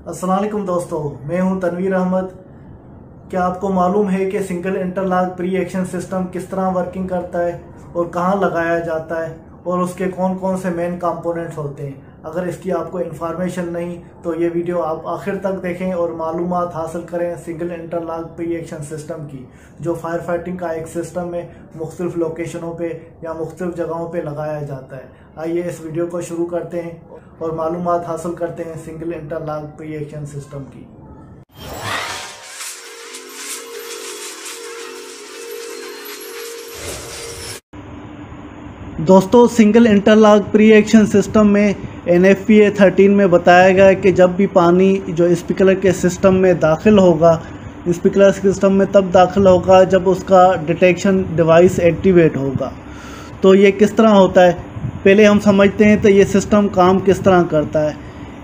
असलम दोस्तों, मैं हूँ तनवीर अहमद। क्या आपको मालूम है कि single interlock pre action system किस तरह वर्किंग करता है और कहाँ लगाया जाता है और उसके कौन कौन से मेन कंपोनेंट्स होते हैं? अगर इसकी आपको इन्फॉर्मेशन नहीं तो ये वीडियो आप आखिर तक देखें और मालूम हासिल करें single interlock pre action system की, जो फायर फाइटिंग का एक सिस्टम है, मुख्तलिफ़ लोकेशनों पे या मुख्तलिफ़ जगहों पे लगाया जाता है। आइए इस वीडियो को शुरू करते हैं। और मालूम हासिल करते हैं single interlock pre action system की। दोस्तों single interlock pre action system में N F P A thirteen में बताया गया है कि जब भी पानी जो स्पिकलर के सिस्टम में दाखिल होगा स्पिकलर सिस्टम में तब दाखिल होगा जब उसका डिटेक्शन डिवाइस एक्टिवेट होगा। तो ये किस तरह होता है? पहले हम समझते हैं तो ये सिस्टम काम किस तरह करता है।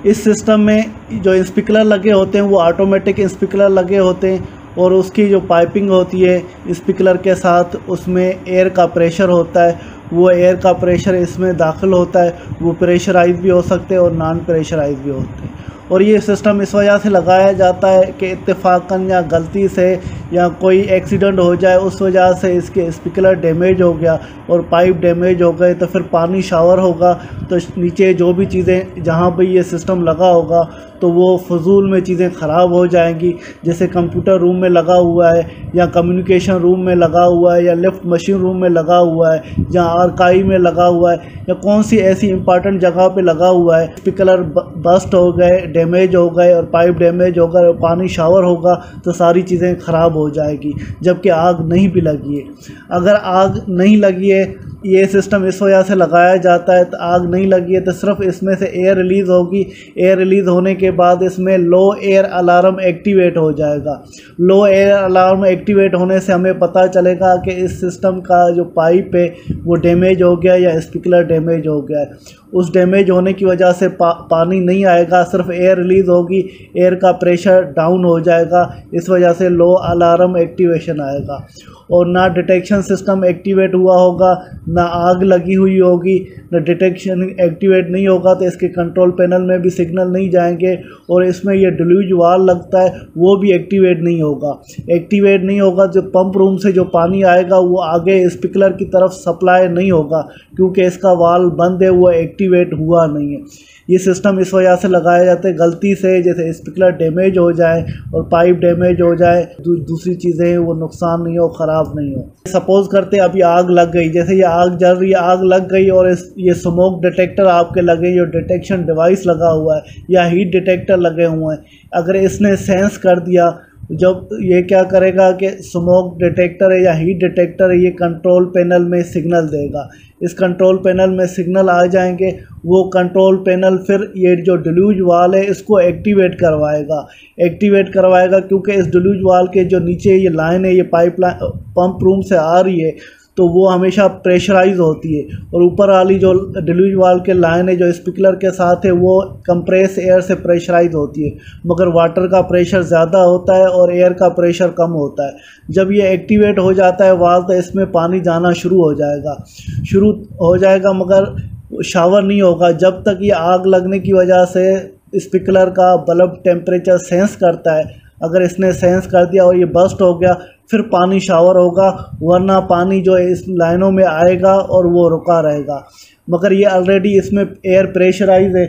इस सिस्टम में जो स्पिकलर लगे होते हैं, वो ऑटोमेटिक स्पिकलर लगे होते हैं और उसकी जो पाइपिंग होती है स्पिकलर के साथ, उसमें एयर का प्रेशर होता है। वो एयर का प्रेशर इसमें दाखिल होता है। वो प्रेशराइज भी हो सकते हैं और नॉन प्रेशराइज भी होते हैं। और ये सिस्टम इस वजह से लगाया जाता है कि इत्तेफाकन या गलती से या कोई एक्सीडेंट हो जाए, उस वजह से इसके स्पीकर डैमेज हो गया और पाइप डैमेज हो गए तो फिर पानी शावर होगा तो नीचे जो भी चीज़ें, जहाँ पर ये सिस्टम लगा होगा तो वो फजूल में चीज़ें ख़राब हो जाएँगी। जैसे कंप्यूटर रूम में लगा हुआ है, या कम्युनिकेशन रूम में लगा हुआ है, या लिफ्ट मशीन रूम में लगा हुआ है, या आरकाई में लगा हुआ है, या कौन सी ऐसी इंपॉर्टेंट जगह पे लगा हुआ है स्पीकर बस्ट हो गए डैमेज हो गए और पाइप डैमेज होगा और पानी शावर होगा तो सारी चीज़ें ख़राब हो जाएगी, जबकि आग नहीं भी लगी है। अगर आग नहीं लगी है ये सिस्टम इस वजह से लगाया जाता है तो आग नहीं लगी है तो सिर्फ़ इसमें से एयर रिलीज़ होगी। एयर रिलीज़ होने के बाद इसमें लो एयर अलार्म एक्टिवेट हो जाएगा। लो एयर अलार्म एक्टिवेट होने से हमें पता चलेगा कि इस सिस्टम का जो पाइप है वो डैमेज हो गया या स्पिकलर डैमेज हो गया है। उस डैमेज होने की वजह से पा, पानी नहीं आएगा सिर्फ़ एयर रिलीज़ होगी एयर का प्रेशर डाउन हो जाएगा इस वजह से लो अलार्म एक्टिवेशन आएगा। और ना डिटेक्शन सिस्टम एक्टिवेट हुआ होगा, ना आग लगी हुई होगी, ना डिटेक्शन एक्टिवेट नहीं होगा तो इसके कंट्रोल पैनल में भी सिग्नल नहीं जाएँगे और इसमें यह डिल्यूज वाल लगता है, वो भी एक्टिवेट नहीं होगा। एक्टिवेट नहीं होगा जो पंप रूम से जो पानी आएगा, वो आगे स्पिकलर की तरफ़ सप्लाई नहीं होगा, क्योंकि इसका वाल बंद है, वो एक्टिवेट हुआ नहीं है। ये सिस्टम इस वजह से लगाया जाता है, गलती से जैसे स्पिकलर डैमेज हो जाए और पाइप डैमेज हो जाए दूसरी चीज़ें वो नुकसान नहीं हो, ख़राब नहीं हो। सपोज़ करते अभी आग लग गई, जैसे ये आग जल रही है, आग लग गई और इस, ये स्मोक डिटेक्टर आपके लगे जो डिटेक्शन डिवाइस लगा हुआ है, या हीट डिटेक्टर लगे हुए हैं। अगर इसने सेंस कर दिया जब ये क्या करेगा कि स्मोक डिटेक्टर है या हीट डिटेक्टर है, ये कंट्रोल पैनल में सिग्नल देगा। इस कंट्रोल पैनल में सिग्नल आ जाएँगे, वो कंट्रोल पैनल फिर ये जो डिल्यूज वाल है, इसको एक्टिवेट करवाएगा। एक्टिवेट करवाएगा क्योंकि इस डिल्यूज वाल के जो नीचे ये लाइन है, ये पाइप लाइन पंप रूम से आ रही है तो वो हमेशा प्रेशराइज होती है। और ऊपर वाली जो डिलीवरी वाल के लाइन है, जो स्पिकलर के साथ है, वो कंप्रेस एयर से प्रेशराइज होती है। मगर वाटर का प्रेशर ज़्यादा होता है और एयर का प्रेशर कम होता है। जब ये एक्टिवेट हो जाता है वाल तो इसमें पानी जाना शुरू हो जाएगा। शुरू हो जाएगा, मगर शावर नहीं होगा। जब तक ये आग लगने की वजह से स्पिकलर का बल्ब टेम्परेचर सेंस करता है अगर इसने सेंस कर दिया और ये बस्ट हो गया, फिर पानी शावर होगा, वरना पानी जो है इस लाइनों में आएगा और वो रुका रहेगा। मगर ये ऑलरेडी इसमें एयर प्रेशराइज है।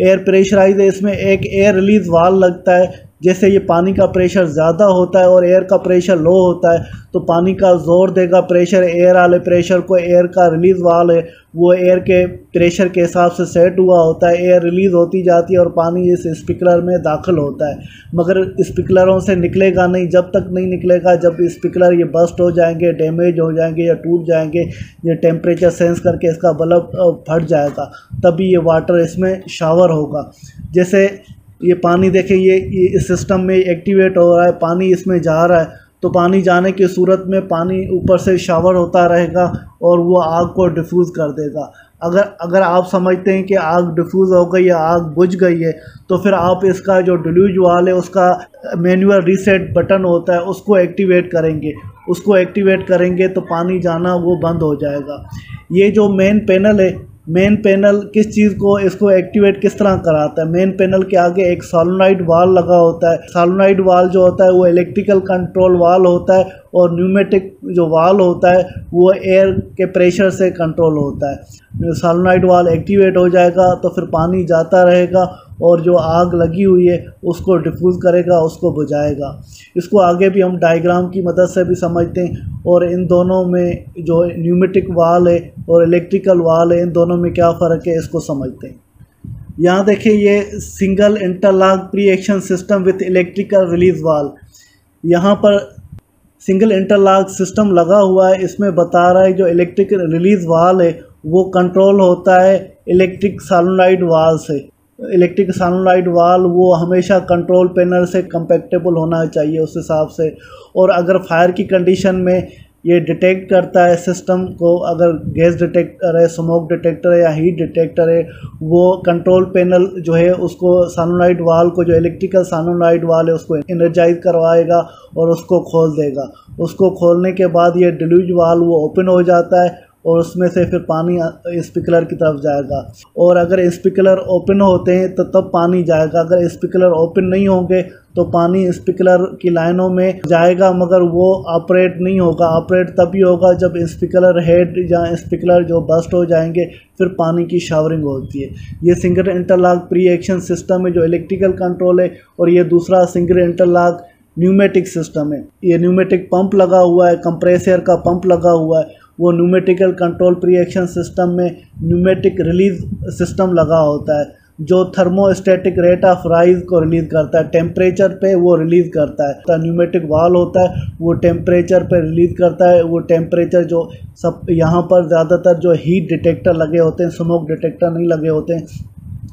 एयर प्रेशराइज है, इसमें एक एयर रिलीज़ वाल लगता है। जैसे ये पानी का प्रेशर ज़्यादा होता है और एयर का प्रेशर लो होता है तो पानी का ज़ोर देगा प्रेशर, एयर वाले प्रेशर को एयर का रिलीज़ वाले, वो एयर के प्रेशर के हिसाब से सेट हुआ होता है, एयर रिलीज़ होती जाती है और पानी इस स्पिकलर में दाखिल होता है। मगर स्पिकलरों से निकलेगा नहीं, जब तक नहीं निकलेगा, जब स्पिकलर ये बस्ट हो जाएँगे, डैमेज हो जाएँगे या टूट जाएँगे, ये टेम्परेचर सेंस करके इसका बल्ब फट जाएगा, तभी ये वाटर इसमें शावर होगा। जैसे ये पानी देखें, ये ये इस सिस्टम में एक्टिवेट हो रहा है, पानी इसमें जा रहा है। तो पानी जाने की सूरत में पानी ऊपर से शावर होता रहेगा और वो आग को डिफ्यूज़ कर देगा। अगर अगर आप समझते हैं कि आग डिफ्यूज़ हो गई या आग बुझ गई है तो फिर आप इसका जो डिल्यूज वाल है, उसका मैनुअल रीसेट बटन होता है, उसको एक्टिवेट करेंगे। उसको एक्टिवेट करेंगे तो पानी जाना वो बंद हो जाएगा। ये जो मेन पैनल है मेन पैनल किस चीज़ को, इसको एक्टिवेट किस तरह कराता है? मेन पैनल के आगे एक सालोनाइड वाल लगा होता है। सालोनाइड वाल जो होता है, वो इलेक्ट्रिकल कंट्रोल वाल होता है और न्यूमेटिक जो वाल होता है, वो एयर के प्रेशर से कंट्रोल होता है। सालोनाइड वाल एक्टिवेट हो जाएगा तो फिर पानी जाता रहेगा और जो आग लगी हुई है, उसको डिफ्यूज़ करेगा, उसको बुझाएगा। इसको आगे भी हम डायग्राम की मदद से भी समझते हैं और इन दोनों में जो न्यूमेटिक वाल है और इलेक्ट्रिकल वाल है, इन दोनों में क्या फ़र्क है, इसको समझते हैं। यहाँ देखें ये single interlock pre action system with electrical release valve यहाँ पर सिंगल इंटरलॉक सिस्टम लगा हुआ है, इसमें बता रहा है जो इलेक्ट्रिक रिलीज़ वाल है, वो कंट्रोल होता है इलेक्ट्रिक सालोनाइड वाल से। इलेक्ट्रिक सनलाइट वाल वो हमेशा कंट्रोल पैनल से कंपेक्टेबल होना चाहिए उस हिसाब से। और अगर फायर की कंडीशन में ये डिटेक्ट करता है सिस्टम को, अगर गैस डिटेक्टर है स्मोक डिटेक्टर है या हीट डिटेक्टर है, वो कंट्रोल पैनल जो है उसको सानोनाइट वाल को, जो इलेक्ट्रिकल सानोनाइट वाल है, उसको एनर्जाइज करवाएगा और उसको खोल देगा। उसको खोलने के बाद ये डिल्यूज वाल वो ओपन हो जाता है और उसमें से फिर पानी स्पिकलर की तरफ़ जाएगा। और अगर स्पिकलर ओपन होते हैं तो तब पानी जाएगा। अगर स्पिकलर ओपन नहीं होंगे तो पानी स्पिकलर की लाइनों में जाएगा, मगर वो ऑपरेट नहीं होगा। ऑपरेट तभी होगा जब स्पिकलर हेड या स्पिकलर जो बस्ट हो जाएँगे, फिर पानी की शावरिंग होती है। ये single interlock pre action system है, जो इलेक्ट्रिकल कंट्रोल है, और ये दूसरा सिंगल इंटरलॉक न्यूमेटिक सिस्टम है। ये न्यूमेटिक पंप लगा हुआ है, कंप्रेसर का पंप लगा हुआ है। वो pneumatical control pre action system में न्यूमेटिक रिलीज़ सिस्टम लगा होता है, जो थर्मोस्टेटिक रेट ऑफ़ राइज को रिलीज़ करता है टेम्परेचर पे वो रिलीज़ करता है तो न्यूमेटिक वाल होता है, वो टेम्परेचर पे रिलीज़ करता है, वो टेम्परेचर जो सब यहाँ पर ज़्यादातर जो हीट डिटेक्टर लगे होते हैं स्मोक डिटेक्टर नहीं लगे होते हैं,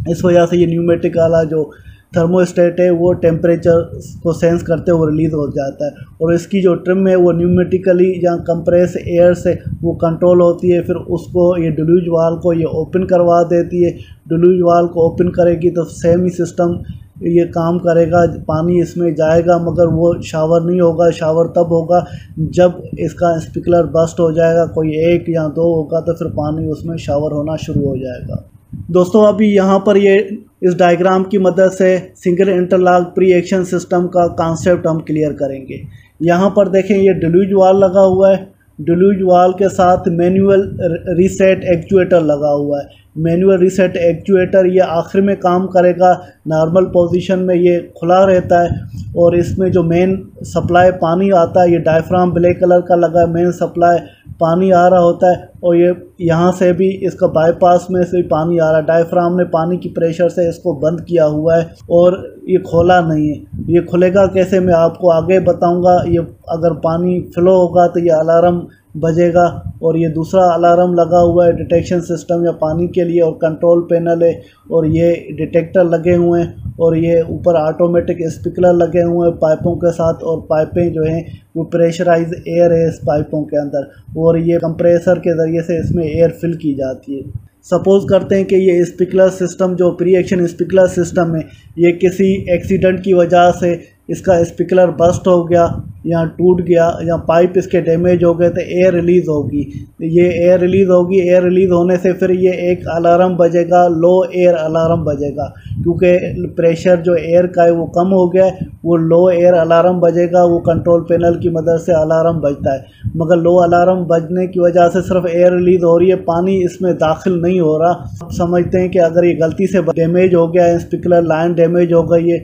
इस वजह से ये न्यूमेटिक वाला जो थर्मोस्टेट है, वो टेम्परेचर को सेंस करते हुए रिलीज़ हो जाता है। और इसकी जो ट्रिम है, वो न्यूमेटिकली या कंप्रेस एयर से वो कंट्रोल होती है, फिर उसको ये डिल्यूज वाल को ये ओपन करवा देती है। डिल्यूज वाल को ओपन करेगी तो सेम ही सिस्टम ये काम करेगा, पानी इसमें जाएगा, मगर वो शावर नहीं होगा शावर तब होगा जब इसका स्पिकलर बस्ट हो जाएगा, कोई एक या दो होगा तो फिर पानी उसमें शावर होना शुरू हो जाएगा। दोस्तों, अभी यहाँ पर ये, इस डायग्राम की मदद से single interlock pre action system का कॉन्सेप्ट हम क्लियर करेंगे। यहाँ पर देखें, ये डिल्यूज वाल लगा हुआ है। डिल्यूज वाल के साथ मैनुअल रीसेट एक्चुएटर लगा हुआ है। मैनुअल रीसेट एक्चुएटर ये आखिर में काम करेगा। नॉर्मल पोजीशन में ये खुला रहता है और इसमें जो मेन सप्लाई पानी आता है, ये डायफ्राम ब्लैक कलर का लगा है। मेन सप्लाई पानी आ रहा होता है और ये यहाँ से भी इसका बाईपास में से भी पानी आ रहा है। डायफ्राम ने पानी की प्रेशर से इसको बंद किया हुआ है और ये खोला नहीं है। ये खुलेगा कैसे? मैं आपको आगे बताऊँगा। ये अगर पानी फ्लो होगा तो ये अलार्म बजेगा और ये दूसरा अलार्म लगा हुआ है डिटेक्शन सिस्टम या पानी के लिए और कंट्रोल पैनल है और ये डिटेक्टर लगे हुए हैं और ये ऊपर ऑटोमेटिक स्पिकलर लगे हुए हैं पाइपों के साथ और पाइपें जो हैं वो प्रेशराइज एयर है इस पाइपों के अंदर और ये कंप्रेसर के ज़रिए से इसमें एयर फिल की जाती है। सपोज़ करते हैं कि ये स्पिकलर सिस्टम जो प्री एक्शन स्पिकलर सिस्टम है, ये किसी एक्सीडेंट की वजह से इसका स्पिकलर बस्ट हो गया, या टूट गया, या पाइप इसके डैमेज हो गए तो एयर रिलीज़ होगी। ये एयर रिलीज़ होगी एयर रिलीज़ होने से फिर ये एक अलार्म बजेगा लो एयर अलार्म बजेगा। क्योंकि प्रेशर जो एयर का है वो कम हो गया है वो लो एयर अलार्म बजेगा, वो कंट्रोल पैनल की मदद से अलार्म बजता है। मगर लो अलार्म बजने की वजह से सिर्फ़ एयर रिलीज़ हो रही है, पानी इसमें दाखिल नहीं हो रहा। समझते हैं कि अगर ये गलती से डैमेज हो गया है स्पिकलर लाइन डैमेज हो गई है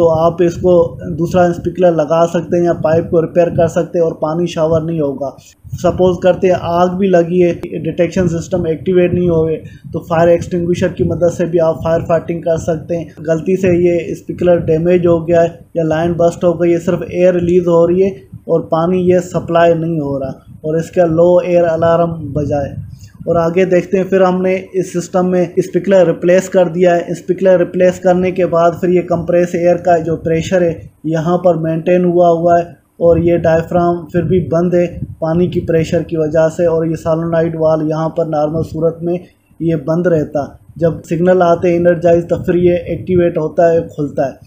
तो आप इसको दूसरा स्पिकलर लगा सकते हैं या पाइप को रिपेयर कर सकते हैं और पानी शावर नहीं होगा। सपोज़ करते हैं आग भी लगी है, डिटेक्शन सिस्टम एक्टिवेट नहीं हुए तो फायर एक्सटिंग्विशर की मदद से भी आप फायर फाइटिंग कर सकते हैं। गलती से ये स्पिकलर डैमेज हो गया है या लाइन बस्ट हो गई है, सिर्फ़ एयर रिलीज़ हो रही है और पानी ये सप्लाई नहीं हो रहा और इसका लो एयर अलार्म बजाए और आगे देखते हैं, फिर हमने इस सिस्टम में स्पिकलर रिप्लेस कर दिया है। स्पिकलर रिप्लेस करने के बाद फिर ये कंप्रेस एयर का जो प्रेशर है, यहाँ पर मेंटेन हुआ हुआ है और ये डायफ्राम फिर भी बंद है पानी की प्रेशर की वजह से और ये सालोनाइड वाल यहाँ पर नॉर्मल सूरत में ये बंद रहता। जब सिग्नल आते इनर्जाइज तो फिर ये एक्टिवेट होता है, खुलता है।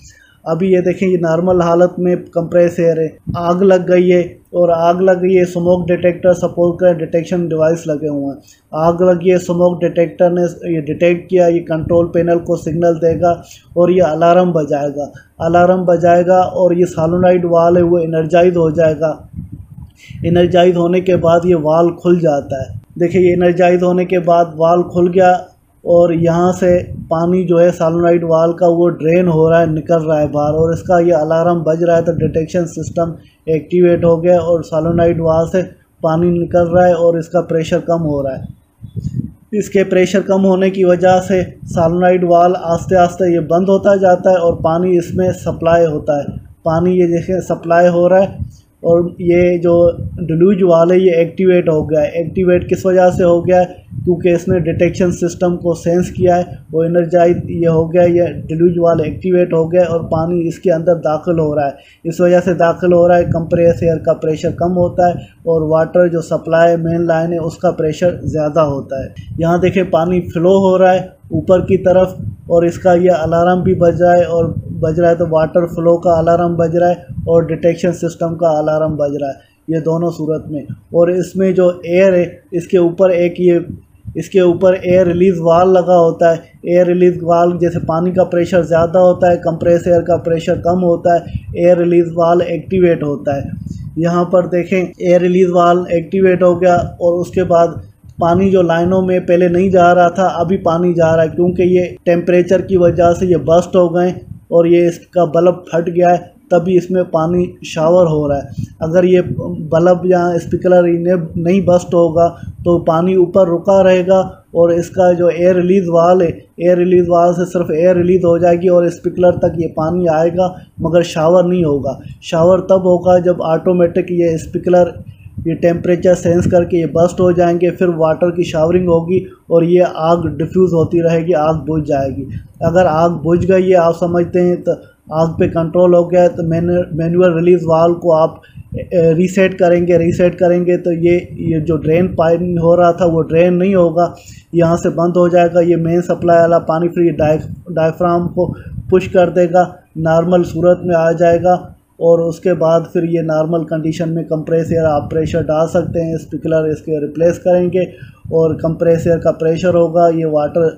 अभी ये देखें, ये नॉर्मल हालत में कंप्रेस एयर है। आग लग गई है और आग लग गई है स्मोक डिटेक्टर सपोर्ट कर डिटेक्शन डिवाइस लगे हुए हैं। आग लगी है स्मोक डिटेक्टर ने ये डिटेक्ट किया, ये कंट्रोल पैनल को सिग्नल देगा और ये अलार्म बजाएगा। अलार्म बजाएगा और ये सालोनाइड वाल है, वो एनर्जाइज हो जाएगा। एनर्जाइज होने के बाद ये वाल खुल जाता है। देखिए, ये एनर्जाइज होने के बाद वाल खुल गया और यहाँ से पानी जो है सालोनाइड वाल का वो ड्रेन हो रहा है, निकल रहा है बाहर। और इसका ये अलार्म बज रहा है तो डिटेक्शन सिस्टम एक्टिवेट हो गया और सालोनाइड वाल से पानी निकल रहा है और इसका प्रेशर कम हो रहा है। इसके प्रेशर कम होने की वजह से सालोनाइड वाल आस्ते आस्ते ये बंद होता जाता है और पानी इसमें सप्लाई होता है। पानी ये देखें सप्लाई हो रहा है और ये जो डिलूज वाल है ये एक्टिवेट हो गया है। एक्टिवेट किस वजह से हो गया है? क्योंकि इसने डिटेक्शन सिस्टम को सेंस किया है, वो एनर्जाइज ये हो गया, ये डिलूज वाल एक्टिवेट हो गया और पानी इसके अंदर दाखिल हो रहा है। इस वजह से दाखिल हो रहा है कंप्रेस एयर का प्रेशर कम होता है और वाटर जो सप्लाई मेन लाइन है, उसका प्रेशर ज़्यादा होता है। यहाँ देखें, पानी फ्लो हो रहा है ऊपर की तरफ़ और इसका ये अलार्म भी बज रहा है और बज रहा है तो वाटर फ्लो का अलार्म बज रहा है और डिटेक्शन सिस्टम का अलार्म बज रहा है, ये दोनों सूरत में। और इसमें जो एयर है, इसके ऊपर एक ये, इसके ऊपर एयर रिलीज़ वाल लगा होता है। एयर रिलीज़ वाल जैसे पानी का प्रेशर ज़्यादा होता है कंप्रेस एयर का प्रेशर कम होता है एयर रिलीज़ वाल एक्टिवेट होता है। यहाँ पर देखें एयर रिलीज़ वाल एक्टिवेट हो गया और उसके बाद पानी जो लाइनों में पहले नहीं जा रहा था, अभी पानी जा रहा है, क्योंकि ये टेम्परेचर की वजह से ये बस्ट हो गए और ये इसका बल्ब फट गया है, तभी इसमें पानी शावर हो रहा है। अगर ये बल्ब या स्पिकलर इन्हें नहीं बस्ट होगा तो पानी ऊपर रुका रहेगा और इसका जो एयर रिलीज़ वाल है एयर रिलीज़ वाल से सिर्फ़ एयर रिलीज़ हो जाएगी और स्पिकलर तक ये पानी आएगा, मगर शावर नहीं होगा। शावर तब होगा जब ऑटोमेटिक ये स्पिकलर ये टेम्परेचर सेंस करके ये बस्ट हो जाएँगे, फिर वाटर की शावरिंग होगी और ये आग डिफ्यूज़ होती रहेगी, आग बुझ जाएगी। अगर आग बुझ गई है, आप समझते हैं तो आग पे कंट्रोल हो गया तो मैन मैनुअल रिलीज़ वाल को आप रीसेट करेंगे रीसेट करेंगे तो ये ये जो ड्रेन पानी हो रहा था, वो ड्रेन नहीं होगा। यहाँ से बंद हो जाएगा, ये मेन सप्लाई वाला पानी फिर ये डायफ्राम को पुश कर देगा नॉर्मल सूरत में आ जाएगा। और उसके बाद फिर ये नॉर्मल कंडीशन में कंप्रेस एयर आप प्रेशर डाल सकते हैं स्पिकलर इसके रिप्लेस करेंगे और कंप्रेस एयर का प्रेशर होगा, ये वाटर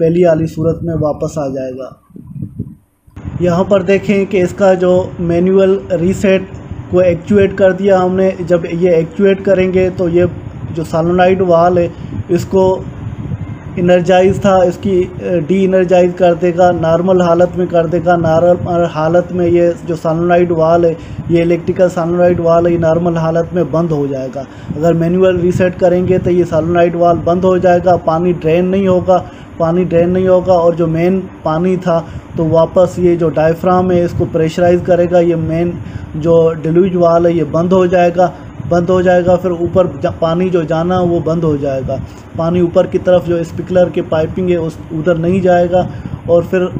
पहली वाली सूरत में वापस आ जाएगा। यहाँ पर देखें कि इसका जो मैनुअल रीसेट को एक्चुएट कर दिया हमने। जब ये एक्चुएट करेंगे तो ये जो सालोनाइड वाल है, इसको इनर्जाइज था, इसकी डी इनर्जाइज कर देगा नॉर्मल हालत में कर देगा नॉर्मल हालत में ये जो सनलाइट वाल है, ये इलेक्ट्रिकल सनलाइट वाल है, ये नॉर्मल हालत में बंद हो जाएगा। अगर मैनुअल रीसेट करेंगे तो ये सनलाइट वाल बंद हो जाएगा, पानी ड्रेन नहीं होगा, पानी ड्रेन नहीं होगा और जो मेन पानी था तो वापस ये जो डायफ्राम है, इसको प्रेशराइज करेगा, ये मेन जो डिलूज वाल है, ये बंद हो जाएगा। बंद हो जाएगा, फिर ऊपर पानी जो जाना वो बंद हो जाएगा। पानी ऊपर की तरफ़ जो स्पिकलर के पाइपिंग है, उस, उधर नहीं जाएगा और फिर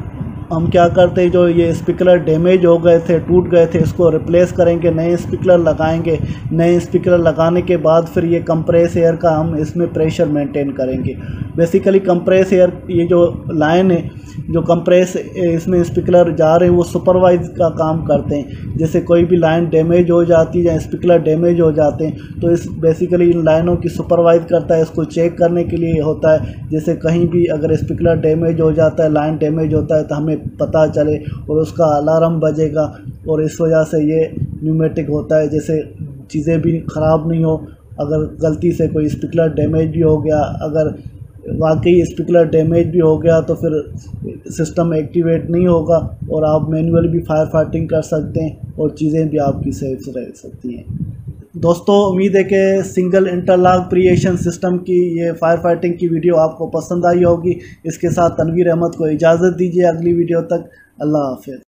हम क्या करते हैं, जो ये स्पीकर डैमेज हो गए थे, टूट गए थे, इसको रिप्लेस करेंगे, नए स्पीकर लगाएँगे। नए स्पीकर लगाने के बाद फिर ये कंप्रेस एयर का हम इसमें प्रेशर मेंटेन करेंगे। बेसिकली कंप्रेस एयर ये जो लाइन है, जो कंप्रेस इसमें स्पीकर जा रहे हैं, वो सुपरवाइज का काम करते हैं। जैसे कोई भी लाइन डैमेज हो जाती है या स्पीकर डैमेज हो जाते हैं तो इस बेसिकली इन लाइनों की सुपरवाइज करता है, इसको चेक करने के लिए होता है। जैसे कहीं भी अगर स्पीकर डैमेज हो जाता है लाइन डैमेज होता है तो हमें पता चले और उसका अलार्म बजेगा और इस वजह से ये न्यूमेटिक होता है, जैसे चीज़ें भी ख़राब नहीं हो, अगर गलती से कोई स्पिकलर डैमेज भी हो गया, अगर वाकई स्पिकलर डैमेज भी हो गया तो फिर सिस्टम एक्टिवेट नहीं होगा और आप मैनुअल भी फायर फाइटिंग कर सकते हैं और चीज़ें भी आपकी सेफ़ रह सकती हैं। दोस्तों, उम्मीद है कि सिंगल इंटरलॉक प्रिएशन सिस्टम की ये फायर फाइटिंग की वीडियो आपको पसंद आई होगी। इसके साथ तनवीर अहमद को इजाज़त दीजिए अगली वीडियो तक। अल्लाह हाफिज़।